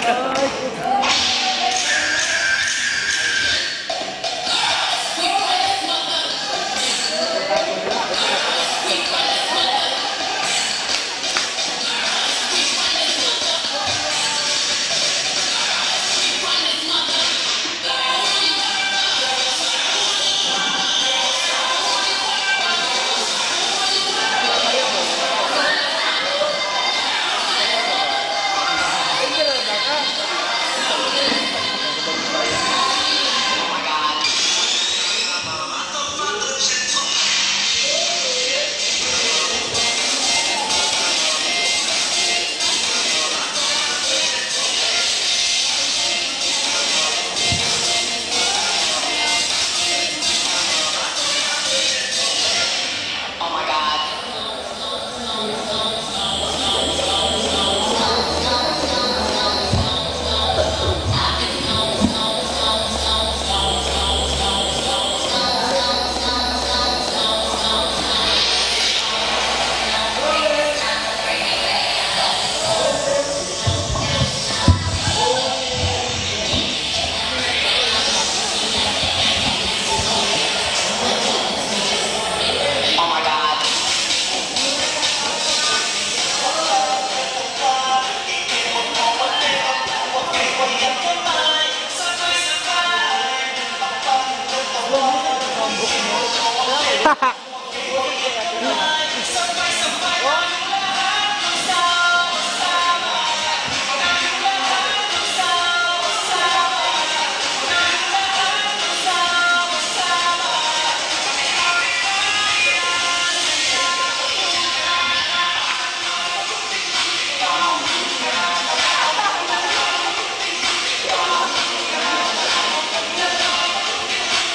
すごい!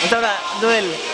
Hasta ahora, duel.